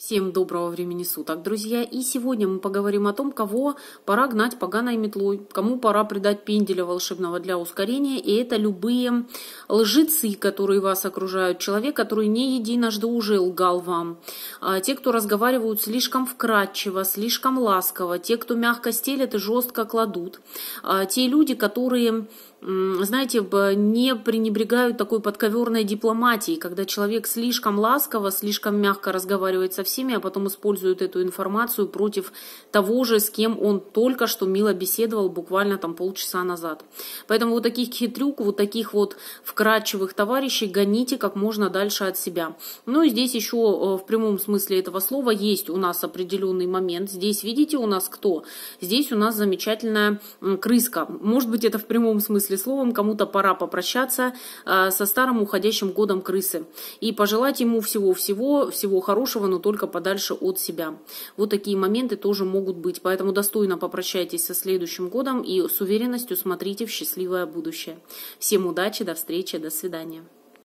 Всем доброго времени суток, друзья! И сегодня мы поговорим о том, кого пора гнать поганой метлой, кому пора придать пенделя волшебного для ускорения, и это любые лжецы, которые вас окружают, человек, который не единожды уже лгал вам, а те, кто разговаривают слишком вкрадчиво, слишком ласково, те, кто мягко стелят и жестко кладут, а те люди, которые знаете, не пренебрегают такой подковерной дипломатией, когда человек слишком ласково, слишком мягко разговаривает со всеми, а потом использует эту информацию против того же, с кем он только что мило беседовал буквально там полчаса назад. Поэтому вот таких хитрюк, вот таких вот вкрадчивых товарищей гоните как можно дальше от себя. Ну и здесь еще э, в прямом смысле этого слова есть у нас определенный момент. Здесь видите у нас кто? Здесь у нас замечательная крыска. Может быть это в прямом смысле словом, кому-то пора попрощаться э, со старым уходящим годом крысы и пожелать ему всего-всего, всего хорошего, но только подальше от себя. Вот такие моменты тоже могут быть. Поэтому достойно попрощайтесь со следующим годом и с уверенностью смотрите в счастливое будущее. Всем удачи, до встречи, до свидания.